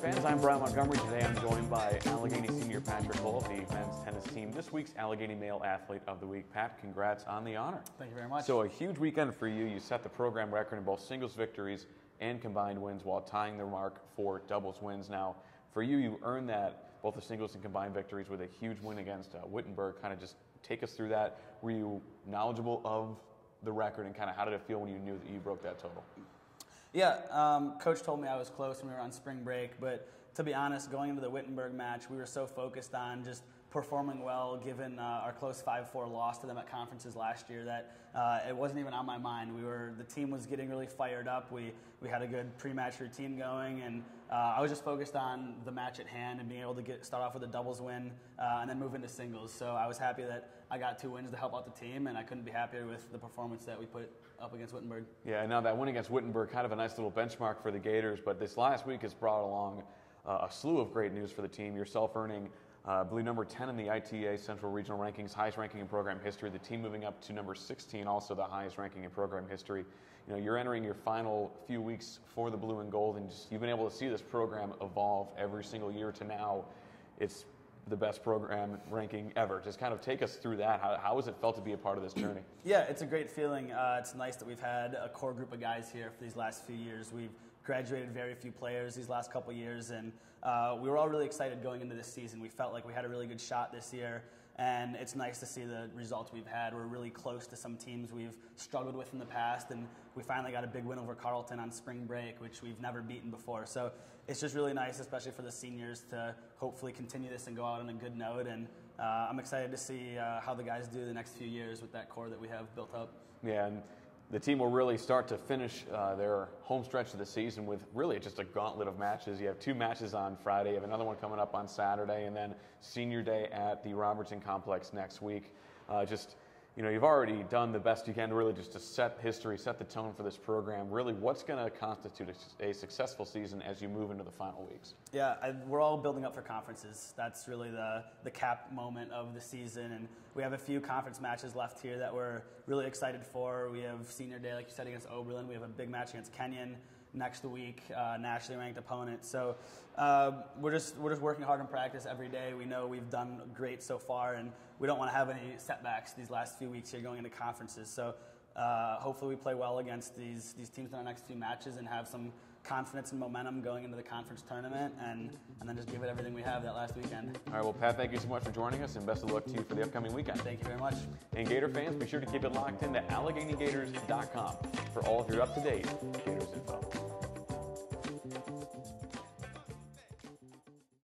fans, I'm Brian Montgomery. Today I'm joined by Allegheny senior Patrick Cole, the men's tennis team. This week's Allegheny Male Athlete of the Week. Pat, congrats on the honor. Thank you very much. So a huge weekend for you. You set the program record in both singles victories and combined wins while tying the mark for doubles wins. Now, for you, you earned that both the singles and combined victories with a huge win against uh, Wittenberg. Kind of just take us through that. Were you knowledgeable of the record and kind of how did it feel when you knew that you broke that total? Yeah, um, coach told me I was close when we were on spring break, but to be honest, going into the Wittenberg match, we were so focused on just performing well, given uh, our close 5-4 loss to them at conferences last year, that uh, it wasn't even on my mind. We were the team was getting really fired up. We we had a good pre-match routine going, and uh, I was just focused on the match at hand and being able to get start off with a doubles win uh, and then move into singles. So I was happy that I got two wins to help out the team, and I couldn't be happier with the performance that we put up against Wittenberg. Yeah, I know that win against Wittenberg, kind of a nice little benchmark for the Gators, but this last week has brought along uh, a slew of great news for the team. Yourself earning I believe number 10 in the ITA Central Regional Rankings, highest ranking in program history. The team moving up to number 16, also the highest ranking in program history. You know, you're entering your final few weeks for the blue and gold, and just, you've been able to see this program evolve every single year to now. It's the best program ranking ever. Just kind of take us through that. How, how has it felt to be a part of this journey? Yeah, it's a great feeling. Uh, it's nice that we've had a core group of guys here for these last few years. We've graduated very few players these last couple years, and uh, we were all really excited going into this season. We felt like we had a really good shot this year, and it's nice to see the results we've had. We're really close to some teams we've struggled with in the past, and we finally got a big win over Carleton on spring break, which we've never beaten before. So it's just really nice, especially for the seniors, to hopefully continue this and go out on a good note. And uh, I'm excited to see uh, how the guys do the next few years with that core that we have built up. Yeah, and the team will really start to finish uh, their home stretch of the season with really just a gauntlet of matches. You have two matches on Friday, you have another one coming up on Saturday, and then senior day at the Robertson Complex next week. Uh, just you know, you've already done the best you can really just to set history, set the tone for this program. Really, what's going to constitute a, a, successful season as you move into the final weeks? Yeah, I, we're all building up for conferences. That's really the the cap moment of the season, and we have a few conference matches left here that we're really excited for. We have senior day, like you said, against Oberlin. We have a big match against Kenyon next week, uh, nationally ranked opponent. So uh, we're just we're just working hard in practice every day. We know we've done great so far, and we don't want to have any setbacks these last few weeks here going into conferences. So uh, hopefully we play well against these these teams in our next few matches and have some confidence and momentum going into the conference tournament and, and then just give it everything we have that last weekend. All right, well, Pat, thank you so much for joining us and best of luck to you for the upcoming weekend. Thank you very much. And Gator fans, be sure to keep it locked into AlleghenyGators.com for all of your up to date Gators info.